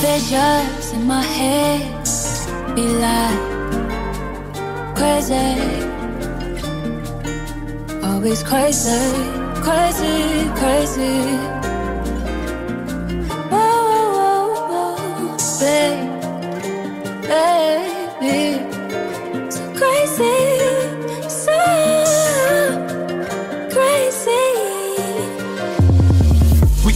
Visions in my head be like crazy, always crazy, crazy, crazy.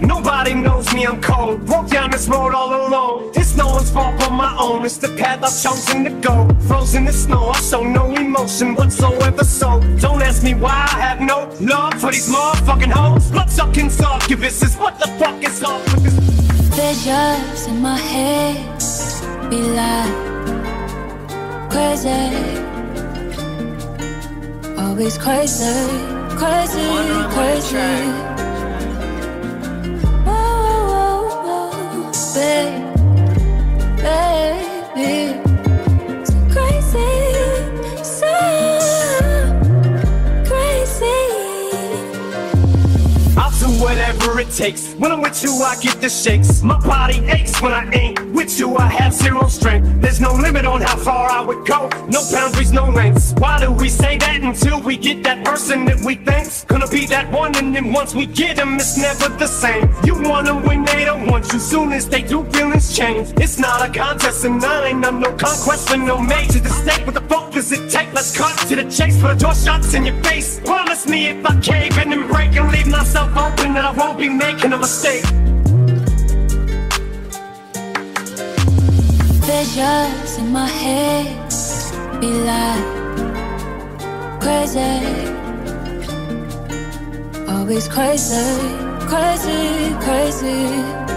Nobody knows me, I'm cold. Walk down this road all alone. It's no one's fault but my own. It's the path I've chosen to go. Frozen in snow, I show no emotion whatsoever. So don't ask me why I have no love for these motherfucking hoes. Blood sucking succubuses. What the fuck is up with this? Visions in my head be like crazy, always crazy, crazy, crazy. Whatever it takes. When I'm with you, I get the shakes. My body aches when I ain't with you. I have zero strength. There's no limit on how far I would go. No boundaries, no lengths. Why do we say that until we get that person that we think's gonna be that one? And then once we get them, it's never the same. You want them when they don't want you. Soon as they do, feelings change. It's not a contest, and I ain't on no conquest for no major mistake. What the fuck does it take? Let's cut to the chase. Put a door shots in your face. Promise me if I cave and break and leave myself open, that I won't be making a mistake. Visions in my head be like crazy, always crazy, crazy, crazy.